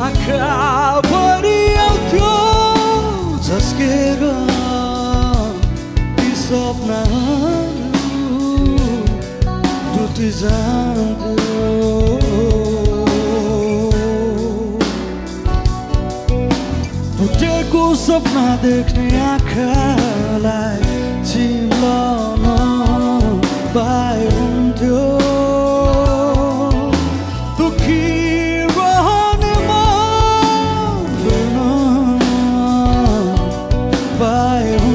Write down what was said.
아까버리었고 자스케가 비섭나 두티잔고 Tylko sopna dekne akalai I